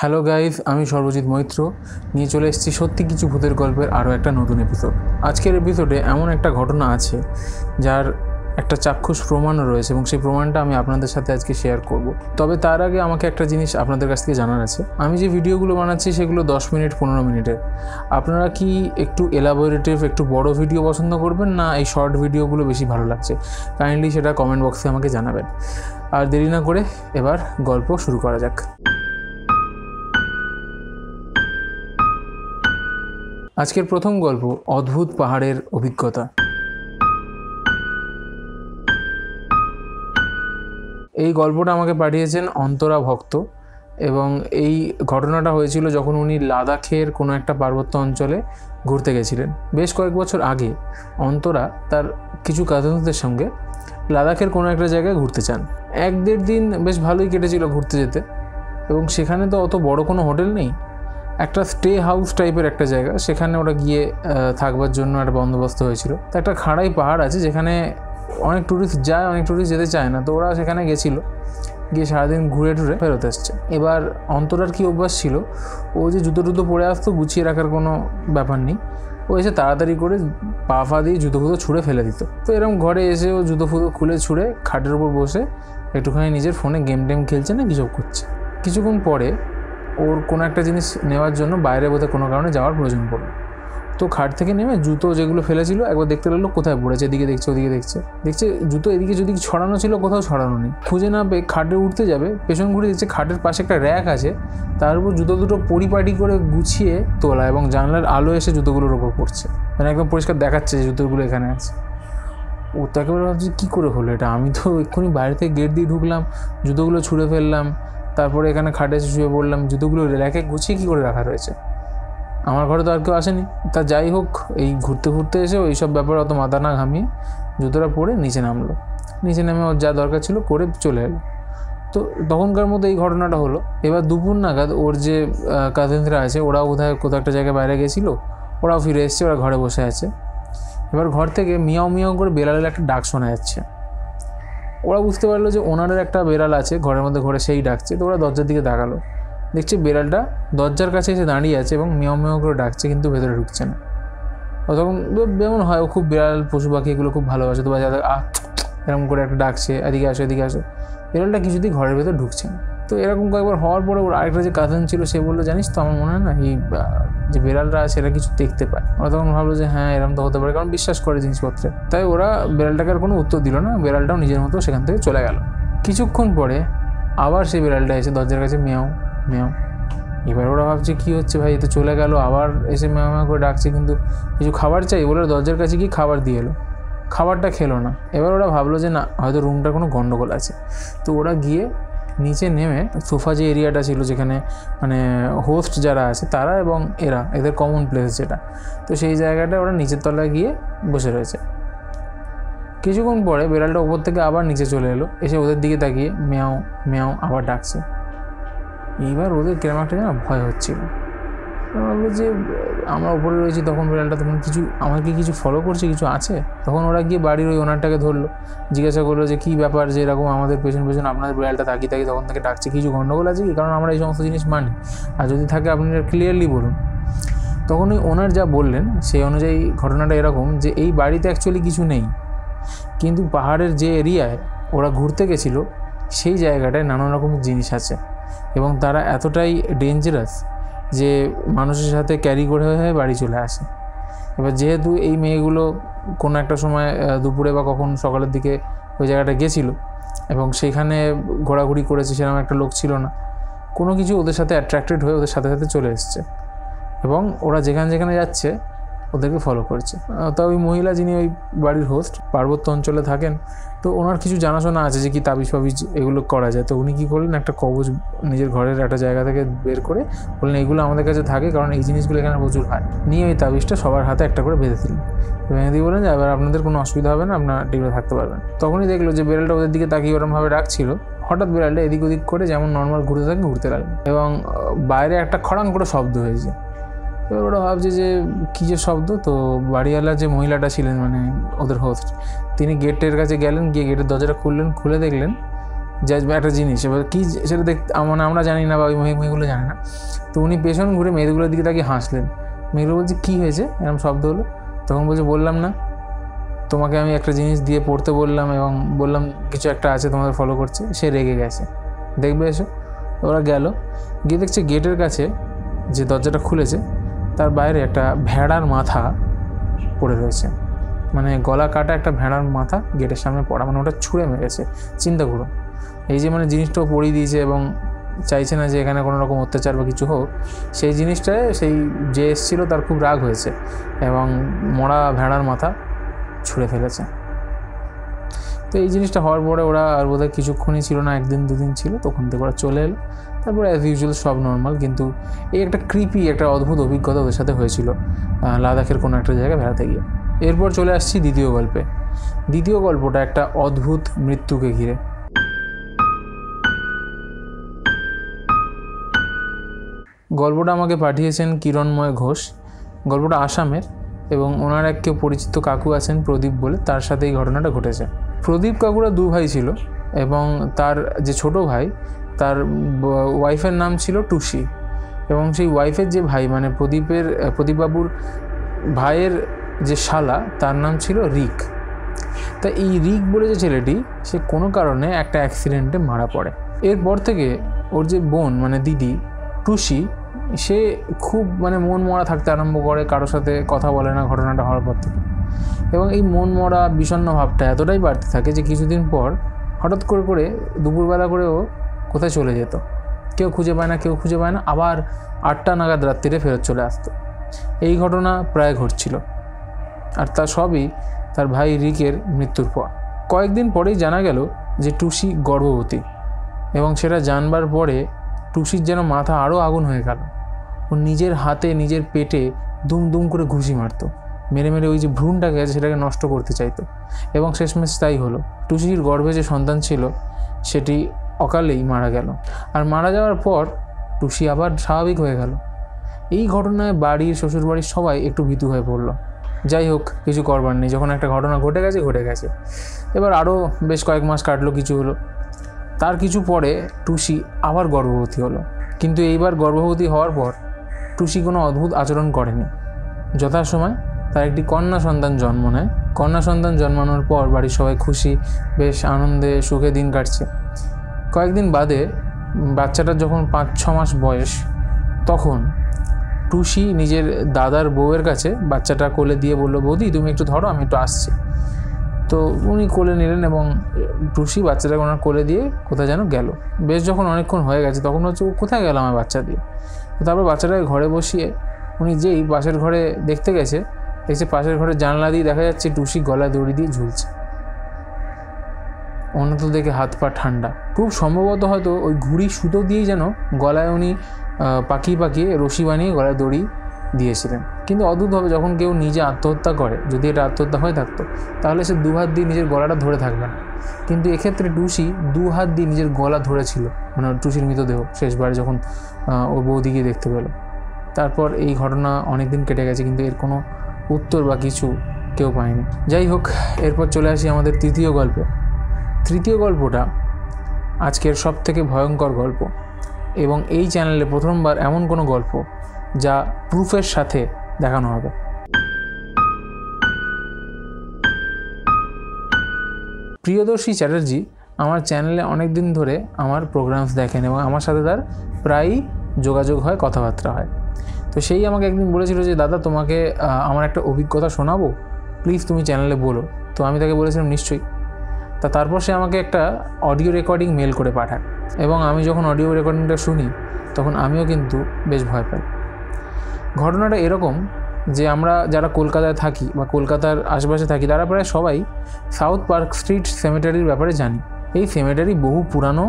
Hello guys আমি সর্বজিৎ মৈত্র। নিয়ে চলে এসেছি সত্যি কিছু ভূতের গল্পের আরও একটা নতুন এপিসোড আজকের এপিসোডে এমন একটা ঘটনা আছে, যার একটা চাক্ষুষ প্রমাণও রয়েছে এবং সেই প্রমাণটা আমি আপনাদের সাথে আজকে শেয়ার করব। তবে তার আগে আমাকে একটা জিনিস আপনাদের কাছ থেকে জানার আছে। আমি যে ভিডিওগুলো বানাচ্ছি সেগুলো দশ মিনিট, পনেরো মিনিটের। আপনারা কি একটু এলাবোরেটিভ একটু বড় ভিডিও পছন্দ করবেন না এই শর্ট ভিডিওগুলো বেশি ভালো লাগছে? কাইন্ডলি সেটা কমেন্ট বক্সে আমাকে জানাবেন। আর দেরি না করে এবার গল্প শুরু করা যাক। আজকের প্রথম গল্প, অদ্ভুত পাহাড়ের অভিজ্ঞতা। এই গল্পটা আমাকে পাঠিয়েছেন অন্তরা ভক্ত এবং এই ঘটনাটা হয়েছিল যখন উনি লাদাখের কোনো একটা পার্বত্য অঞ্চলে ঘুরতে গেছিলেন। বেশ কয়েক বছর আগে অন্তরা তার কিছু কাজিনদের সঙ্গে লাদাখের কোনো একটা জায়গায় ঘুরতে চান। এক দেড় দিন বেশ ভালোই কেটেছিল ঘুরতে যেতে এবং সেখানে তো অত বড় কোনো হোটেল নেই। একটা স্টে হাউস টাইপের একটা জায়গা, সেখানে ওরা গিয়ে থাকবার জন্য একটা বন্দোবস্ত হয়েছিল। তো একটা খাড়াই পাহাড় আছে, যেখানে অনেক ট্যুরিস্ট যায়, অনেক ট্যুরিস্ট যেতে চায় না। তো ওরা সেখানে গেছিল, গিয়ে সারাদিন ঘুরে টুরে ফেরত এসছে। এবার অন্তরার কী অভ্যাস ছিল? ও যে জুতো টুতো পরে আসতো, গুছিয়ে রাখার কোনো ব্যাপার নেই। ও এসে তাড়াতাড়ি করে পা ফা দিয়ে জুতো ফুতো ছুঁড়ে ফেলে দিত। তো এরকম ঘরে এসে ও জুতো ফুতো খুলে ছুঁড়ে খাটের উপর বসে একটুখানি নিজের ফোনে গেম টেম খেলছে না কিছু করছে। কিছুক্ষণ পরে ওর কোনো একটা জিনিস নেওয়ার জন্য বাইরে বোধহয় কোনো কারণে যাওয়ার প্রয়োজন পড়ল। তো খাট থেকে নেমে জুতো যেগুলো ফেলেছিল, একবার দেখতে লাগল কোথায় পড়েছে, এদিকে দেখছে, ওদিকে দেখছে। দেখছে জুতো এদিকে যদি ছড়ানো ছিল, কোথাও ছড়ানো নেই। খুঁজে না পেয়ে খাটে উঠতে যাবে, পেছন ঘুরে দেখছে খাটের পাশে একটা র্যাক আছে, তার উপর জুতো দুটো পরিপাটি করে গুছিয়ে তোলা এবং জানলার আলো এসে জুতোগুলোর ওপর পড়ছে। মানে একদম পরিষ্কার দেখাচ্ছে যে জুতোগুলো এখানে আছে। ও তো একেবারে ভাবছি, কী করে হলো এটা? আমি তো এক্ষুনি বাইরে থেকে গেট দিয়ে ঢুকলাম, জুতোগুলো ছুঁড়ে ফেললাম তারপরে এখানে খাটে শুয়ে পড়লাম, জুতোগুলো র্যাকে গুছিয়ে কী করে রাখা রয়েছে? আমার ঘরে তো আর কেউ আসেনি। তা যাই হোক, এই ঘুরতে ঘুরতে এসে ওই সব ব্যাপারে অত মাথা না ঘামিয়ে জুতোটা পরে নিচে নামলো। নিচে নামে ওর যা দরকার ছিল করে চলে এলো। তো তখনকার মতো এই ঘটনাটা হলো। এবার দুপুর নাগাদ ওর যে কাজিনরা আছে, ওরাও বোধহয় কোথাও একটা জায়গায় বাইরে গেছিল। ওরাও ফিরে এসছে, ওরা ঘরে বসে আছে। এবার ঘর থেকে মিয়াও মিয়াও করে বেড়ালের একটা ডাক শোনা যাচ্ছে। ওরা বুঝতে পারল যে ওনারের একটা বেড়াল আছে, ঘরের মধ্যে ঘরে সেই ডাকছে, তো ওরা দরজার দিকে তাকালো। দেখছি বেড়ালটা দরজার কাছে এসে দাঁড়িয়ে আছে এবং মেয় মেয় করে ডাকছে, কিন্তু ভেতরে ঢুকছে না। তখন যেমন হয়, ও খুব বিড়াল, পশু পাখি এগুলো খুব ভালোবাসে, তো যাদের আহ, এরকম করে একটা ডাকছে, এদিকে আসো এদিকে আসো। বেড়ালটা কিছুতেই ঘরের ভেতর ঢুকছে না। তো এরকম কয়েকবার হওয়ার পরে ওর আরেকটা যে কাজিন ছিল, সে বলল, জানিস তো, আমার মনে হয় না, এই যে বেড়ালরা আছে, এরা কিছু দেখতে পায়। ওরা তখন ভাবলো যে হ্যাঁ এরকম তো হতে পারে। কারণ বিশ্বাস করে জিনিসপত্রে। তাই ওরা বেড়ালটাকে আর কোনো উত্তর দিল না, বেড়ালটাও নিজের মতো সেখান থেকে চলে গেল। কিছুক্ষণ পরে আবার সেই বেড়ালটা এসে দরজার কাছে মেয়াও মেয়াও। এবার ওরা ভাবছে, কী হচ্ছে ভাই? এ তো চলে গেল। আবার এসে মেয়া মেয়া করে ডাকছে, কিন্তু কিছু খাবার চাই? বলে দরজার কাছে গিয়ে খাবার দিয়ে এলো। খাবারটা খেলো না। এবার ওরা ভাবলো যে, না, হয়তো রুমটার কোনো গন্ডগোল আছে। তো ওরা গিয়ে নিচে নেমে সোফা যে এরিয়াটা ছিল যেখানে মানে হোস্ট যারা আছে তারা এবং এরা, এদের কমন প্লেস যেটা। তো সেই জায়গাটা ওরা নিচের তলায় গিয়ে বসে রয়েছে। কিছুক্ষণ পরে বেড়ালটা ওপর থেকে আবার নিচে চলে এলো, এসে ওদের দিকে তাকিয়ে মেয়াও মেয়াও আবার ডাকছে। এইবার ওদের কিরম একটা যেন ভয় হচ্ছিল। যে আমরা উপরে রয়েছি, তখন বিড়ালটা তখন কিছু, আমাকে কিছু ফলো করছে, কিছু আছে? তখন ওরা গিয়ে বাড়ির ওই ওনারটাকে ধরলো। জিজ্ঞাসা করল যে, কী ব্যাপার যে এরকম আমাদের পেছন পেছন আপনাদের বিড়ালটা তাকিয়ে তাকিয়ে তখন তাকে ডাকছে, কিছু গণ্ডগোল আছে কি? কারণ আমরা এই সমস্ত জিনিস মানি। আর যদি থাকে আপনি ক্লিয়ারলি বলুন। তখন ওই ওনার যা বললেন, সেই অনুযায়ী ঘটনাটা এরকম যে, এই বাড়িতে অ্যাকচুয়ালি কিছু নেই। কিন্তু পাহাড়ের যে এরিয়ায় ওরা ঘুরতে গেছিল, সেই জায়গাটায় নানা রকম জিনিস আছে। এবং তারা এতটাই ডেঞ্জারাস যে মানুষের সাথে ক্যারি করে হয়ে বাড়ি চলে আসে। এবার যেহেতু এই মেয়েগুলো কোনো একটা সময় দুপুরে বা কখন সকালের দিকে ওই জায়গাটা গেছিল এবং সেখানে ঘোরাঘুরি করেছে সেরকম একটা লোক ছিল না, কোনো কিছু ওদের সাথে অ্যাট্রাক্টেড হয়ে ওদের সাথে সাথে চলে এসছে এবং ওরা যেখানে যেখানে যাচ্ছে ওদেরকে ফলো করছে। তা ওই মহিলা যিনি ওই বাড়ির হোস্ট পার্বত্য অঞ্চলে থাকেন তো ওনার কিছু জানাশোনা আছে যে কি তাবিজ ফাবিজ এগুলো করা যায়। তো উনি কী করলেন? একটা কবজ নিজের ঘরের একটা জায়গা থেকে বের করে বললেন, এগুলো আমাদের কাছে থাকে কারণ এই জিনিসগুলো এখানে প্রচুর হয়। নিয়ে ওই তাবিজটা সবার হাতে একটা করে বেঁধে দিলেন। ভেঙে দিয়ে বলেন যে এবার আপনাদের কোনো অসুবিধা হবে না, আপনারা টিকে থাকতে পারবেন। তখনই দেখল যে বেড়ালটা ওদের দিকে তাকিয়ে ওরমভাবে রাখছিল হঠাৎ বেড়ালটা এদিক ওদিক করে যেমন নর্মাল ঘুরতে থাকে, ঘুরতে লাগল। এবং বাইরে একটা খড়াং করে শব্দ হয়েছে। এবার ওরা ভাবছে যে কী যে শব্দ, তো বাড়িওয়ালা যে মহিলাটা ছিলেন মানে ওদের হোস্ট তিনি গেটের কাছে গেলেন, গিয়ে গেটের দরজাটা খুললেন, খুলে দেখলেন যা একটা জিনিস, এবার কী সেটা দেখ মানে আমরা জানি না বা ওই মেয়ে মেয়েগুলো জানে না, তো উনি পেছন ঘুরে মেয়েগুলোর দিকে তাকে হাসলেন, মেয়েগুলো বলছে, কী হয়েছে? এরকম শব্দ হলো, তখন বলছে, বললাম না, তোমাকে আমি একটা জিনিস দিয়ে পড়তে বললাম এবং বললাম কিছু একটা আছে তোমাদের ফলো করছে সে রেগে গেছে, দেখবে এসো, ওরা গেল, গিয়ে দেখছে গেটের কাছে যে দরজাটা খুলেছে তার বাইরে একটা ভেড়ার মাথা পড়ে রয়েছে। মানে গলা কাটা একটা ভেড়ার মাথা গেটের সামনে পড়া মানে ওটা ছুঁড়ে মেরেছে। চিন্তা করো এই যে মানে জিনিসটাও পড়িয়ে দিয়েছে এবং চাইছে না যে এখানে কোনো রকম অত্যাচার বা কিছু হোক, সেই জিনিসটায় সেই যে এসেছিল তার খুব রাগ হয়েছে এবং মরা ভেড়ার মাথা ছুঁড়ে ফেলেছে। তো এই জিনিসটা হওয়ার পরে ওরা আর বোধহয় কিছুক্ষণই ছিল না, একদিন দুদিন ছিল, তখন থেকে ওরা চলে এলো। তারপরে অ্যাজ ইউজুয়াল সব নর্মাল কিন্তু এই একটা ক্রিপি একটা অদ্ভুত অভিজ্ঞতা ওদের সাথে হয়েছিল লাদাখের কোনো একটা জায়গায় বেড়াতে গিয়ে। এরপর চলে আসছি দ্বিতীয় গল্পে। দ্বিতীয় গল্পটা একটা অদ্ভুত মৃত্যুকে ঘিরে। গল্পটা আমাকে পাঠিয়েছেন কিরণময় ঘোষ। গল্পটা আসামের এবং ওনার এক কেউ পরিচিত কাকু আছেন প্রদীপ বলে, তার সাথে এই ঘটনাটা ঘটেছে। প্রদীপ কাকুরা দু ভাই ছিল এবং তার যে ছোট ভাই তার ওয়াইফের নাম ছিল টুসি। এবং সেই ওয়াইফের যে ভাই মানে প্রদীপের প্রদীপবাবুর ভাইয়ের যে শালা, তার নাম ছিল রিক। তা এই রিক বলে যে ছেলেটি, সে কোনো কারণে একটা অ্যাক্সিডেন্টে মারা পড়ে। এরপর থেকে ওর যে বোন মানে দিদি, টুসি, সে খুব মানে মন মরা থাকতে আরম্ভ করে, কারোর সাথে কথা বলে না, ঘটনাটা হওয়ার পর থেকে। এবং এই মন মরা বিষণ্ণ ভাবটা এতটাই বাড়তে থাকে যে কিছুদিন পর হঠাৎ করে করে দুপুরবেলা করে ও কোথায় চলে যেত? কেউ খুঁজে পায় না, কেউ খুঁজে পায় না। আবার আটটা নাগাদ রাত্রিরে ফেরত চলে আসতো। এই ঘটনা প্রায় ঘটছিল। আর তা সবই তার ভাই রিকের মৃত্যুর পর। কয়েকদিন পরেই জানা গেল যে টুসি গর্ভবতী এবং সেটা জানবার পরে টুসির যেন মাথা আরও আগুন হয়ে গেল। ও নিজের হাতে, নিজের পেটে দুম দুম করে ঘুষি মারতো। মেরে মেরে ওই যে ভ্রূণটাকে আছে সেটাকে নষ্ট করতে চাইতো। এবং শেষমেশ তাই হলো। টুসির গর্ভে যে সন্তান ছিল, সেটি অকালেই মারা গেল। আর মারা যাওয়ার পর টুসি আবার স্বাভাবিক হয়ে গেল। এই ঘটনায় বাড়ির শ্বশুরবাড়ির সবাই একটু ভীতু হয়ে পড়ল। যাই হোক, কিছু করবার নেই। যখন একটা ঘটনা ঘটে গেছে ঘটে গেছে। এবার আরও বেশ কয়েক মাস কাটলো, কিছু হলো। তার কিছু পরে টুসি আবার গর্ভবতী হলো। কিন্তু এইবার গর্ভবতী হওয়ার পর টুসি কোনো অদ্ভুত আচরণ করেনি। যথাসময় তার একটি কন্যা সন্তান জন্ম নেয়। কন্যা সন্তান জন্মানোর পর বাড়ির সবাই খুশি, বেশ আনন্দে সুখে দিন কাটছে। কয়েকদিন বাদে বাচ্চাটার যখন পাঁচ, ছ মাস বয়স, তখন টুসি নিজের দাদার বউয়ের কাছে বাচ্চাটা কোলে দিয়ে বলল, বৌদি, তুমি একটু ধরো, আমি একটু আসছি। তো উনি কোলে নিলেন এবং টুসি বাচ্চাটাকে ওনার কোলে দিয়ে কোথায় যেন গেল। বেশ যখন অনেকক্ষণ হয়ে গেছে, তখন হচ্ছে ও কোথায় গেল আমার বাচ্চা দিয়ে? তো তারপর বাচ্চাটাকে ঘরে বসিয়ে উনি যেই পাশের ঘরে দেখতে গেছে, দেখছে পাশের ঘরে জানলা দিয়ে দেখা যাচ্ছে টুসি গলায় দড়ি দিয়ে ঝুলছে। অন্য দেখে হাত পা ঠান্ডা। খুব সম্ভবত হয়তো ওই ঘুড়ি সুতো দিয়েই যেন গলায় উনি পাকিয়ে পাকিয়ে রশি বানিয়ে গলায় দড়ি দিয়েছিলেন। কিন্তু অদ্ভুতভাবে যখন কেউ নিজে আত্মহত্যা করে, যদি এটা আত্মহত্যা হয়ে থাকতো, তাহলে সে দু হাত দিয়ে নিজের গলাটা ধরে থাকবে না। কিন্তু এক্ষেত্রে টুসি দু হাত দিয়ে নিজের গলা ধরেছিল মানে টুসির মৃতদেহ শেষবার যখন ও বৌদিকে দেখতে পেল। তারপর এই ঘটনা অনেক দিন কেটে গেছে, কিন্তু এর কোনো উত্তর বা কিছু কেউ পায়নি। যাই হোক, এরপর চলে আসি আমাদের তৃতীয় গল্পে। তৃতীয় গল্পটা আজকের সব থেকে ভয়ঙ্কর গল্প। এবং এই চ্যানেলে প্রথমবার এমন কোনো গল্প যা প্রুফের সাথে দেখানো হবে। প্রিয়দর্শী চ্যাটার্জি আমার চ্যানেলে অনেক দিন ধরে আমার প্রোগ্রামস দেখেন এবং আমার সাথে তার প্রায়ই যোগাযোগ হয়, কথাবার্তা হয়। তো সেই আমাকে একদিন বলেছিল যে, দাদা, তোমাকে আমার একটা অভিজ্ঞতা শোনাবো? প্লিজ তুমি চ্যানেলে বলো। তো আমি তাকে বলেছিলাম, নিশ্চয়ই। তা তারপর সে আমাকে একটা অডিও রেকর্ডিং মেল করে পাঠায় এবং আমি যখন অডিও রেকর্ডিংটা শুনি, তখন আমিও কিন্তু বেশ ভয় পাই। ঘটনাটা এরকম যে আমরা যারা কলকাতায় থাকি বা কলকাতার আশেপাশে থাকি, তারা প্রায় সবাই সাউথ পার্ক স্ট্রিট সেমেটারির ব্যাপারে জানি। এই সেমেটারি বহু পুরানো,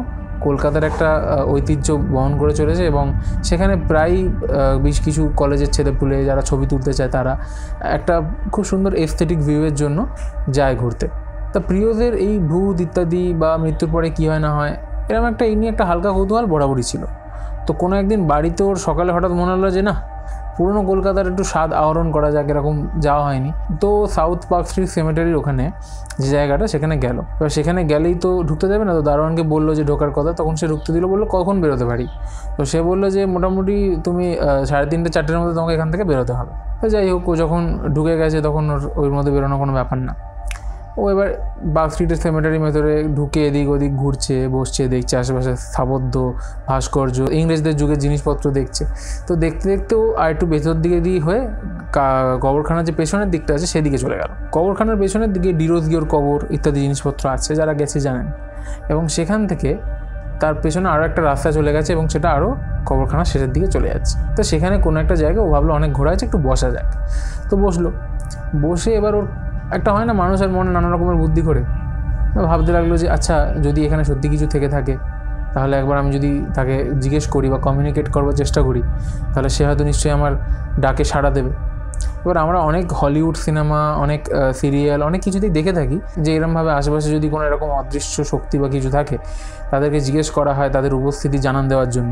কলকাতার একটা ঐতিহ্য বহন করে চলেছে এবং সেখানে প্রায় বেশ কিছু কলেজের ছেলেপুলে যারা ছবি তুলতে চায় তারা একটা খুব সুন্দর এস্থেটিক ভিউয়ের জন্য যায় ঘুরতে। তা প্রিয়দের এই ভূত ইত্যাদি বা মৃত্যুর পরে কী হয় না হয়, এরকম একটা এই নিয়ে একটা হালকা কৌতূহল বরাবরই ছিল। তো কোনো একদিন বাড়িতে ওর সকালে হঠাৎ মনে হলো যে, না, পুরনো কলকাতার একটু স্বাদ আহরণ করা যাক, এরকম যাওয়া হয়নি। তো সাউথ পার্ক স্ট্রিট সেমেটারির ওখানে যে জায়গাটা, সেখানে গেল। এবার সেখানে গেলেই তো ঢুকতে দেবে না। তো দারোয়ানকে বলল যে, ঢোকার কথা। তখন সে ঢুকতে দিল, বলল, কখন বেরোতে পারি? তো সে বলল যে, মোটামুটি তুমি সাড়ে তিনটে, চারটের মধ্যে তোমাকে এখান থেকে বেরোতে হবে। তো যাই হোক, ও যখন ঢুকে গেছে, তখন ওর ওর মধ্যে বেরোনো কোনো ব্যাপার না। ও এবার বাগ স্ট্রিটের সেমেটারি ভেতরে ঢুকে এদিক ওদিক ঘুরছে, বসছে, দেখছে, আশেপাশে স্থাপত্য, ভাস্কর্য, ইংরেজদের যুগের জিনিসপত্র দেখছে। তো দেখতে দেখতে ও আর একটু ভেতর দিকে দিয়ে হয়ে কবরখানার যে পেছনের দিকটা আছে সেদিকে চলে গেল। কবরখানার পেছনের দিকে ডিরোজগিওর কবর ইত্যাদি জিনিসপত্র আছে যারা গেছে জানেন। এবং সেখান থেকে তার পেছনে আরও একটা রাস্তা চলে গেছে এবং সেটা আরও কবরখানার শেষের দিকে চলে যাচ্ছে। তো সেখানে কোনো একটা জায়গায় ও ভাবলো অনেক ঘোরা আছে, একটু বসা যাক। তো বসল। বসে এবার ওর একটা হয় না মানুষের মনে নানা রকমের বুদ্ধি করে ভাবতে লাগল যে আচ্ছা যদি এখানে সত্যি কিছু থেকে থাকে, তাহলে একবার আমি যদি তাকে জিজ্ঞেস করি বা কমিউনিকেট করবার চেষ্টা করি, তাহলে সে হয়তো নিশ্চয়ই আমার ডাকে সাড়া দেবে। এবার আমরা অনেক হলিউড সিনেমা, অনেক সিরিয়াল, অনেক কিছুতেই দেখে থাকি যে এরমভাবে আশেপাশে যদি কোনো এরকম অদৃশ্য শক্তি বা কিছু থাকে, তাদেরকে জিজ্ঞেস করা হয় তাদের উপস্থিতি জানান দেওয়ার জন্য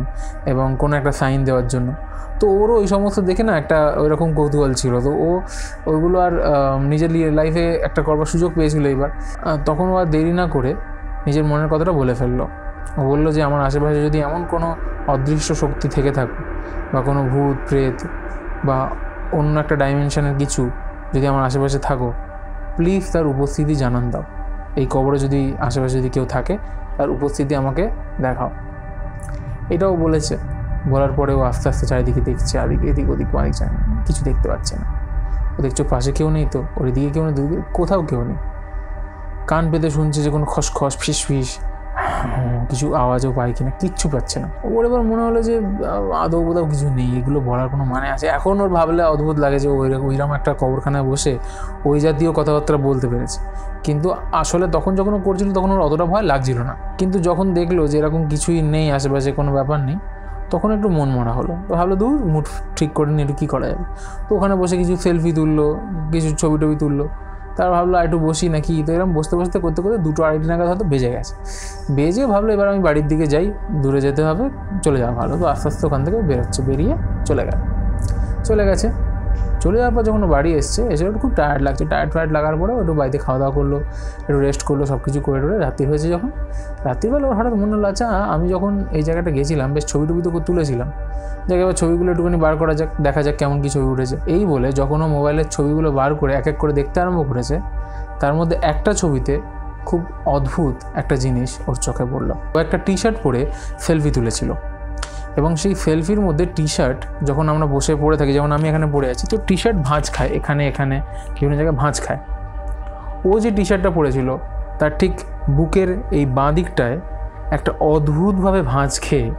এবং কোনো একটা সাইন দেওয়ার জন্য। তো ওরও ওই সমস্ত দেখে না একটা ওইরকম কৌতূহল ছিল। তো ও ওইগুলো আর নিজের লাইফে একটা করবার সুযোগ পেয়েছিল এবার। তখন ও আর দেরি না করে নিজের মনের কথাটা বলে ফেলল। ও বলল যে, আমার আশেপাশে যদি এমন কোনো অদৃশ্য শক্তি থেকে থাকে বা কোনো ভূত, প্রেত বা অন্য একটা ডাইমেনশনের কিছু যদি আমার আশেপাশে থাকো প্লিজ তার উপস্থিতি জানান দাও। এই কবরে যদি আশেপাশে যদি কেউ থাকে, তার উপস্থিতি আমাকে দেখাও। এটাও বলেছে। বলার পরেও আস্তে আস্তে চারিদিকে দেখছে, আদিকে এদিক ওদিক অনেক কিছু দেখতে পাচ্ছে না। ও দেখছ পাশে কেউ নেই তো, ওর এদিকে কেউ নেই কোথাও কেউ নেই। কান পেতে শুনছে যে কোনো খসখস ফিস ফিস কিছু আওয়াজও পায় কিনা, কিচ্ছু পাচ্ছে না। ওর এবার মনে হলো যে আদৌ বোধহয় কিছু নেই, এগুলো বলার কোনো মানে আছে। এখন ওর ভাবলে অদ্ভুত লাগে যে, ওই ওইরকম একটা কবরখানায় বসে ওই জাতীয় কথাবার্তা বলতে পেরেছে। কিন্তু আসলে তখন যখন ও করছিল, তখন ওর অতটা ভয় লাগছিল না। কিন্তু যখন দেখল যে, এরকম কিছুই নেই, আশেপাশে কোনো ব্যাপার নেই, তখন একটু মন মরা হলো। তো ভাবলো দূর মুঠ ঠিক করে নিয়ে একটু কী করা যাবে? তো ওখানে বসে কিছু সেলফি তুললো, কিছু ছবি টবি তুললো। তার ভাবলো একটু বসি নাকি? তো এরকম বসতে বসতে, করতে করতে দুটো আড়াইটি নাগাদ হয়তো বেজে গেছে। বেজে ভাবলো, এবার আমি বাড়ির দিকে যাই, দূরে যেতে হবে, চলে যাওয়া ভালো। তো আস্তে আস্তে ওখান থেকে বেরোচ্ছে, বেরিয়ে চলে গেল। চলে গেছে। চলে যাওয়ার পর যখন বাড়ি এসছে, এসে ওর খুব টায়ার্ড লাগছে। টায়ার্ড ফায়ার্ড লাগার পরে একটু বাড়িতে খাওয়া দাওয়া করল, একটু রেস্ট করল সব কিছু করে টোরে রাত্রি হয়েছে যখন। রাত্রিবেলা ওর হঠাৎ মনে হলো আচ্ছা আমি যখন এই জায়গাটা গেছিলাম, বেশ ছবি টুবি তো তুলেছিলাম। দেখে এবার ছবিগুলো একটুখানি বার করা যাক, দেখা যাক কেমন কী ছবি উঠেছে। এই বলে যখন ও মোবাইলের ছবিগুলো বার করে এক এক করে দেখতে আরম্ভ করেছে, তার মধ্যে একটা ছবিতে খুব অদ্ভুত একটা জিনিস ওর চোখে পড়ল। ও একটা টি শার্ট পরে সেলফি তুলেছিল। এবং সেই সেলফির মধ্যে টি শার্ট যখন আমরা বসে পড়ে থাকি, যেমন আমি এখানে পড়ে আছি, তো টি শার্ট ভাঁজ খায়, এখানে এখানে, বিভিন্ন জায়গায় ভাঁজ খায়। ও যে টি শার্টটা পরেছিল, তার ঠিক বুকের এই বাঁ দিকটায় একটা অদ্ভুতভাবে ভাঁজ খেয়ে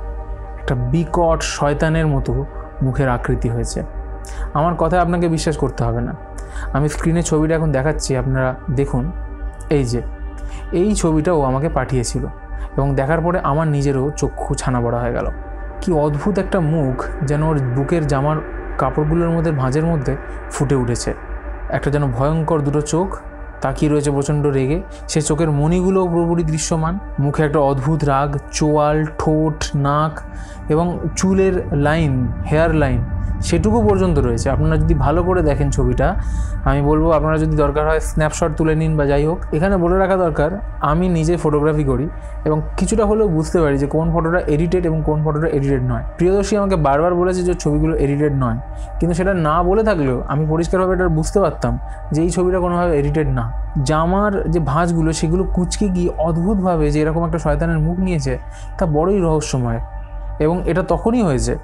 একটা বিকট শয়তানের মতো মুখের আকৃতি হয়েছে। আমার কথায় আপনাকে বিশ্বাস করতে হবে না। আমি স্ক্রিনে ছবিটা এখন দেখাচ্ছি, আপনারা দেখুন। এই যে, এই ছবিটা ও আমাকে পাঠিয়েছিল এবং দেখার পরে আমার নিজেরও চক্ষু ছানা বড়া হয়ে গেল। কি অদ্ভুত একটা মুখ যেন ওর বুকের জামার কাপড়গুলোর মধ্যে, ভাঁজের মধ্যে ফুটে উঠেছে। একটা যেন ভয়ঙ্কর দুটো চোখ, তাকিয়ে রয়েছে প্রচণ্ড রেগে। সে চোখের মণিগুলোও পুরোপুরি দৃশ্যমান। মুখে একটা অদ্ভুত রাগ, চোয়াল, ঠোঁট, নাক এবং চুলের লাইন, হেয়ার লাইন। সেটুকু পর্যন্ত রয়েছে। আপনারা যদি ভালো করে দেখেন ছবিটা, আমি বলব আপনারা যদি দরকার হয় স্ন্যাপশট তুলে নিন বা যাই হোক, এখানে বলে রাখা দরকার, আমি নিজে ফটোগ্রাফি করি এবং কিছুটা হলেও বুঝতে পারি যে কোন ফটোটা এডিটেড এবং কোন ফটোটা এডিটেড নয়। প্রিয়দর্শী আমাকে বারবার বলেছে যে ছবিগুলো এডিটেড নয়, কিন্তু সেটা না বলে থাকলেও আমি পরিষ্কারভাবে এটা বুঝতে পারতাম যে এই ছবিটা কোনোভাবে এডিটেড না। জামার যে ভাঁজগুলো, সেগুলো কুচকে গিয়ে অদ্ভুতভাবে যে এরকম একটা শয়তানের মুখ নিয়েছে, তা বড়ই রহস্যময়। এবং এটা তখনই হয়েছে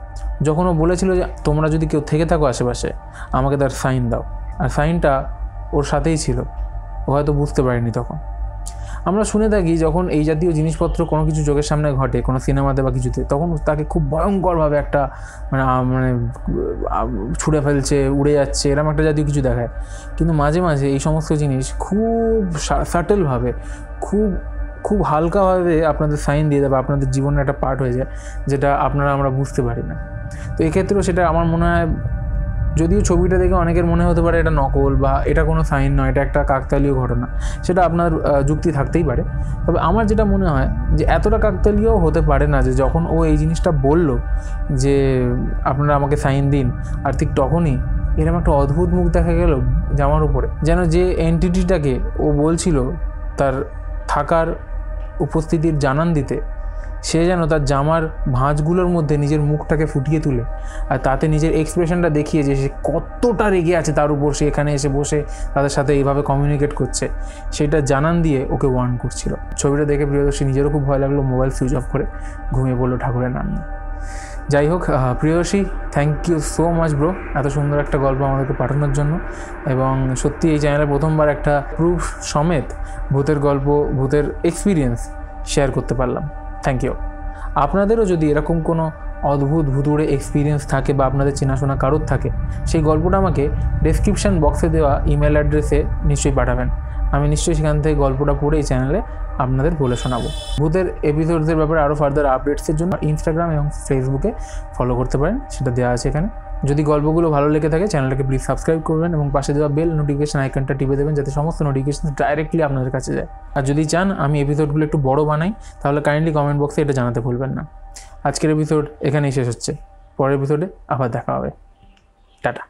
যখন ও বলেছিল যে, তোমরা যদি কেউ থেকে থাকো আশেপাশে, আমাকে তার সাইন দাও। আর সাইনটা ওর সাথেই ছিল। ও হয়তো বুঝতে পারেনি তখন। আমরা শুনে থাকি যখন এই জাতীয় জিনিসপত্র কোনো কিছু চোখের সামনে ঘটে, কোনো সিনেমাতে বা কিছুতে, তখন তাকে খুব ভয়ঙ্করভাবে একটা মানে মানে ছুঁড়ে ফেলছে, উড়ে যাচ্ছে এরকম একটা জাতীয় কিছু দেখায়। কিন্তু মাঝে মাঝে এই সমস্ত জিনিস খুব সাটেলভাবে খুব খুব হালকাভাবে আপনাদের সাইন দিয়ে দেবে আপনাদের জীবনের একটা পার্ট হয়ে যায়, যেটা আপনারা, আমরা বুঝতে পারি না। তো এক্ষেত্রেও সেটা আমার মনে হয়, যদিও ছবিটা দেখে অনেকের মনে হতে পারে এটা নকল বা এটা কোনো সাইন নয়, এটা একটা কাকতালীয় ঘটনা, সেটা আপনার যুক্তি থাকতেই পারে। তবে আমার যেটা মনে হয় যে এতটা কাকতালীয় হতে পারে না যে যখন ও এই জিনিসটা বলল যে আপনারা আমাকে সাইন দিন, আর ঠিক তখনই এরকম একটা অদ্ভুত মুখ দেখা গেল জামার উপরে। যেন যে এন্টিটিটাকে ও বলছিল তার থাকার উপস্থিতির জানান দিতে, সে যেন তার জামার ভাঁজগুলোর মধ্যে নিজের মুখটাকে ফুটিয়ে তুলে আর তাতে নিজের এক্সপ্রেশনটা দেখিয়ে যে সে কতটা রেগে আছে তার উপর, সে এখানে এসে বসে তাদের সাথে এইভাবে কমিউনিকেট করছে। সেটা জানান দিয়ে ওকে ওয়ার্ন করছিল। ছবিটা দেখে প্রিয়দর্শী নিজেরও খুব ভয় লাগল মোবাইল সুইচ অফ করে ঘুমিয়ে পড়ল ঠাকুরের নাম নিয়ে যাই হোক প্রিয়সী thank you so much bro এত সুন্দর একটা গল্প আমাদেরকে পাঠানোর জন্য। এবং সত্যি এই চ্যানেলে প্রথমবার একটা প্রুফ সমেত ভূতের গল্প, ভূতের এক্সপিরিয়েন্স শেয়ার করতে পারলাম। থ্যাংক ইউ আপনাদেরও যদি এরকম কোনো অদ্ভুত, ভুতুড়ে এক্সপিরিয়েন্স থাকে বা আপনাদের চেনাশোনা কারোর থাকে, সেই গল্পটা আমাকে ডেসক্রিপশন বক্সে দেওয়া ইমেল অ্যাড্রেসে নিশ্চয়ই পাঠাবেন। আমি নিশ্চয়ই সেখান থেকে গল্পটা পড়ে এই চ্যানেলে আপনাদের বলে শোনাবো। ভূতের এপিসোডসের ব্যাপারে আরও ফার্দার আপডেটসের জন্য ইনস্টাগ্রাম এবং ফেসবুকে ফলো করতে পারেন, সেটা দেওয়া আছে এখানে। যদি গল্পগুলো ভালো লেগে থাকে, চ্যানেলটাকে প্লিজ সাবস্ক্রাইব করবেন এবং পাশে দেওয়া বেল নোটিফিকেশন আইকনটা টিপে দেবেন, যাতে সমস্ত নোটিফিকেশন ডাইরেক্টলি আপনাদের কাছে যায়। আর যদি চান আমি এপিসোডগুলো একটু বড় বানাই, তাহলে কাইন্ডলি কমেন্ট বক্সে এটা জানাতে ভুলবেন না। আজকের এপিসোড এখানেই শেষ হচ্ছে। পরের এপিসোডে আবার দেখা হবে। টাটা।